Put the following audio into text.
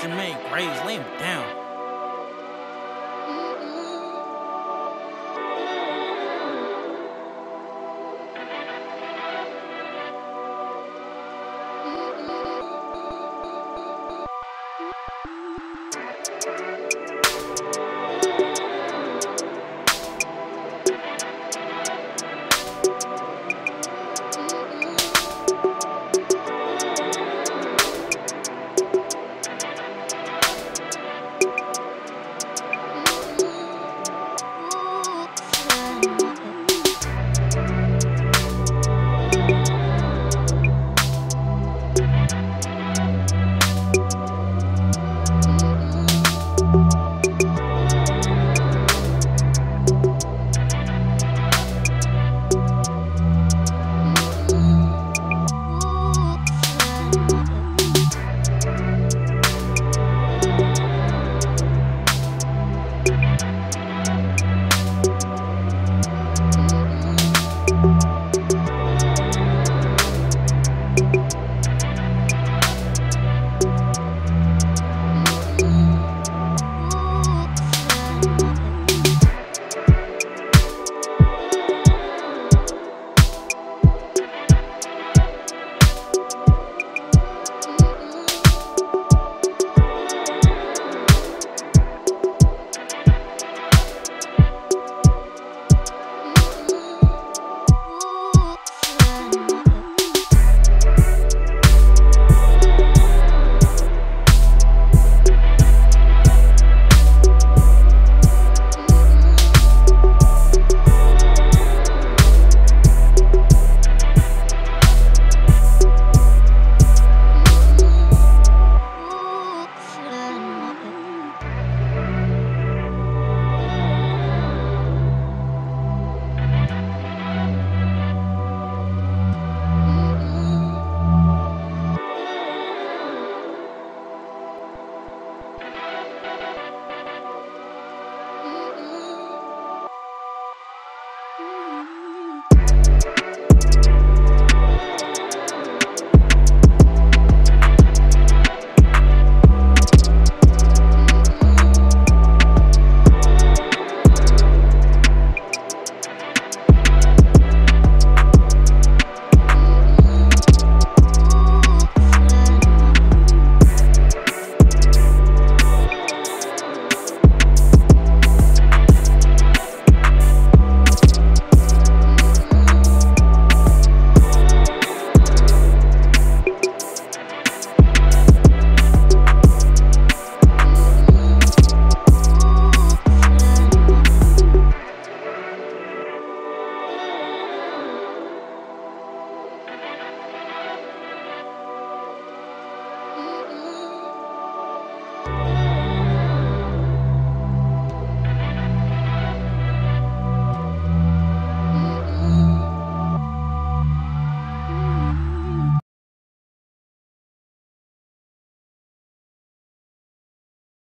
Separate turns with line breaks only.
Jermaine Graves, lay him down.